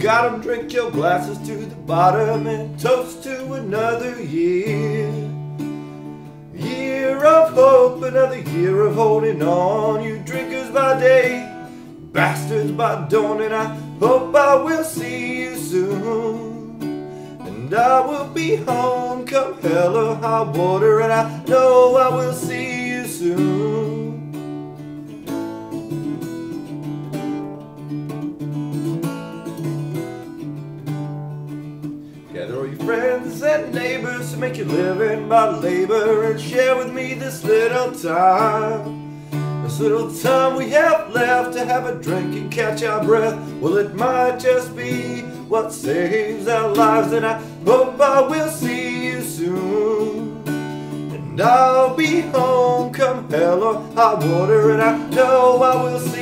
got 'em, drink your glasses to the bottom and toast to another year. Year of hope, another year of holding on. You drinkers by day, bastards by dawn, and I hope I will see you soon. And I will be home come hell or high water, and I know I will see you soon. Friends and neighbors to make your living by labor and share with me this little time. This little time we have left to have a drink and catch our breath. Well, it might just be what saves our lives, and I hope I will see you soon. And I'll be home come hell or high water, and I know I will see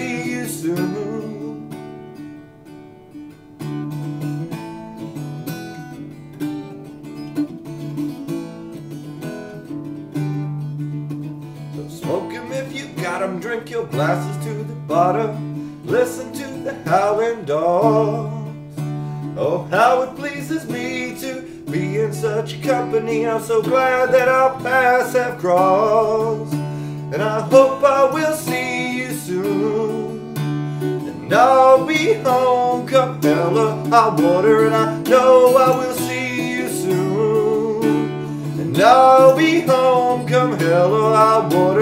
drink your glasses to the bottom. Listen to the howling dogs. Oh, how it pleases me to be in such company. I'm so glad that our paths have crossed. And I hope I will see you soon. And I'll be home or high water. And I know I will see you soon. And I'll be home come hell or high water.